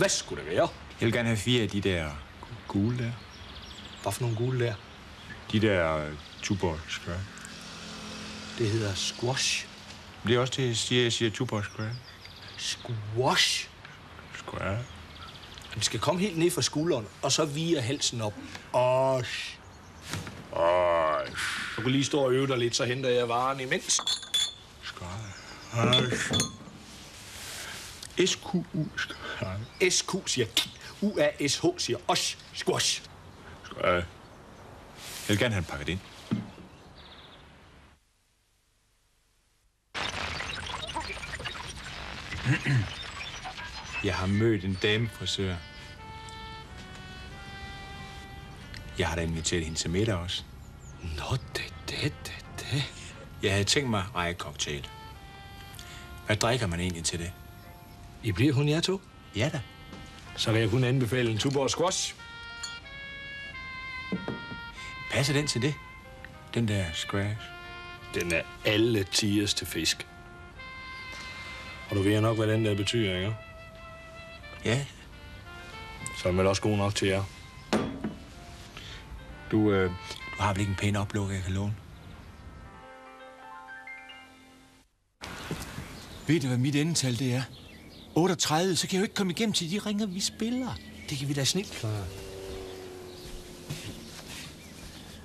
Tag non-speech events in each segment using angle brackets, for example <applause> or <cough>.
Hvad skulle det være? Jeg vil gerne have fire af de der gu- gule der. Hvad for nogle gule der? De der øh, tuborg square. Det hedder squash. Det er også det, jeg siger, jeg siger tuborg square. Squash. Square. Den skal komme helt ned fra skulderen, og så via halsen op. Osh. Osh. Du kan lige stå og øve dig lidt, så henter jeg varen imens. Square. Osh. S-Q-U. SQ siger k. U-A-S-H siger osh. Squash. Square. Jeg vil gerne have den pakket ind. <clears throat> Jeg har mødt en damefrisør. Jeg har da inviteret hende til middag også. Nå, det, det, det, det. Jeg havde tænkt mig række cocktail. Hvad drikker man egentlig til det? I bliver hun jer to? Ja da. Så kan jeg kun anbefale en Tuborg squash. Passer den til det? Den der squash? Den er alle tiers til fisk. Og du ved nok, hvad den der betyder, ikke? Ja. Så er den vel også god nok til jer. Du, øh, du har vel ikke en pæn opluk, jeg kan låne? Ved du, hvad mit endetal det er? 38, så kan jeg jo ikke komme igennem til de ringer, vi spiller. Det kan vi da snilt klare.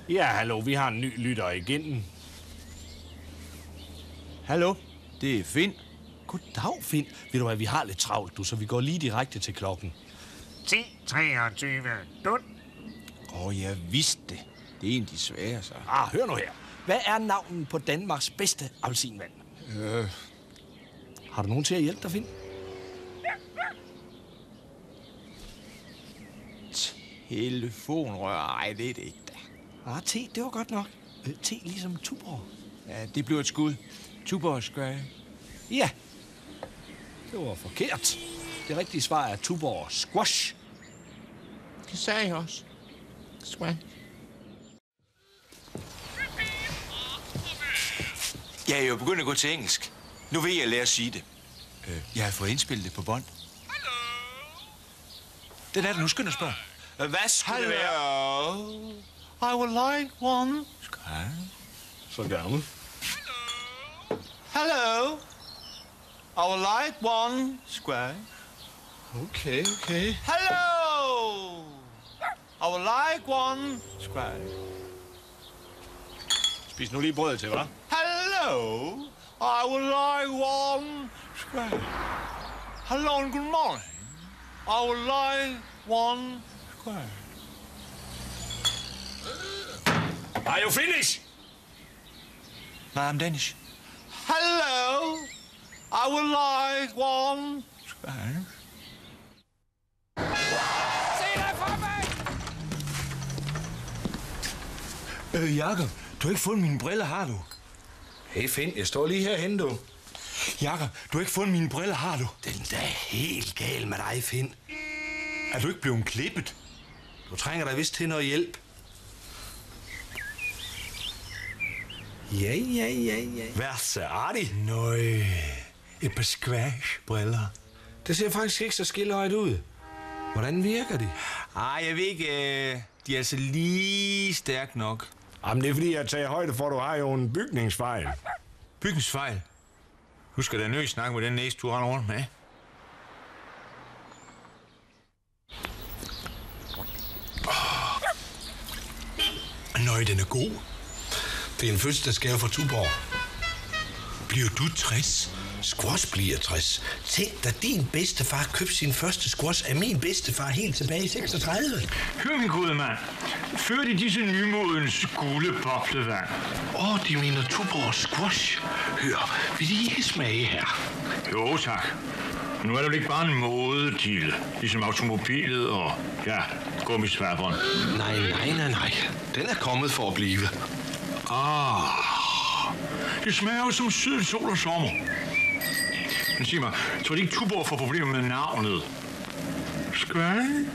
Ja, hallo, vi har en ny lytter igen. Hallo, det er Finn. Goddag, Finn. Ved du hvad, vi har lidt travlt, du, så vi går lige direkte til klokken. 10.23 dund. Åh, oh, jeg vidste det. Det er en af de svære, så. Ah, hør nu her. Hvad er navnet på Danmarks bedste appelsinvand? Øh, Har du nogen til at hjælpe dig, Finn? Telefonrør. Ej, det er det ikke da. Ah, te, det var godt nok. Øh, te ligesom Tuborg. Ja, det bliver et skud. Tuborg Square. Ja. Det var forkert. Det rigtige svar er Tuborg squash. Det sagde jeg også. Squash. Jeg er jo begyndt at gå til engelsk. Nu vil jeg lære at sige det. Øh, jeg har fået indspillet det på bånd. Den er der nu. Skynd dig spørg. Øh, Hvad skulle det være? I would like one. Square. Så gammel. Hello. I would like one. Square. Okay, okay. Hello. I would like one. Square. Spis nu lige brød til, hva'? Hello. I will lie one. Square. Hello and good morning. I will lie one. Square. Are you finished? Nej, I'm Danish. Hello. I will lie one. Square. Øh, Jakob, du har ikke fundet mine briller, har du? Hey, Finn, jeg står lige herhen, du. Jakob, du har ikke fundet mine briller, har du? Den er helt gal med dig, Finn. Er du ikke blevet klippet? Du trænger dig vist til noget hjælp. Ja, ja, ja, ja. Vær så artig. Nøj, et par squash-briller. Det ser faktisk ikke så skilløjt ud. Hvordan virker de? Ej, jeg ved ikke, øh, de er altså lige stærk nok. Jamen, det er fordi, jeg tager højde for, at du har jo en bygningsfejl. Bygningsfejl. Du skal da nødt snakke med den næste, du render rundt med. Nøj, den er god. Det er en fødselsdagsgave fra Tuborg. Bliver du 60? Squash bliver 60. Tænk dig, din bedstefar købte sin første squash af min bedstefar helt tilbage i 36. Hør, min gode mand. Før de disse nymodens gule boblevand. Åh, oh, de mener Tuborg squash. Hør, vil de ikke smage her? Jo, tak. Nu er det vel ikke bare en modedil, ligesom automobilet og, ja, gummisvaberen. Nej, nej, nej, nej. Den er kommet for at blive. Ah, det smager jo som syd sol og sommer. Men sig mig, tror du ikke, Tuborg får problemer med navnet? Skvæl?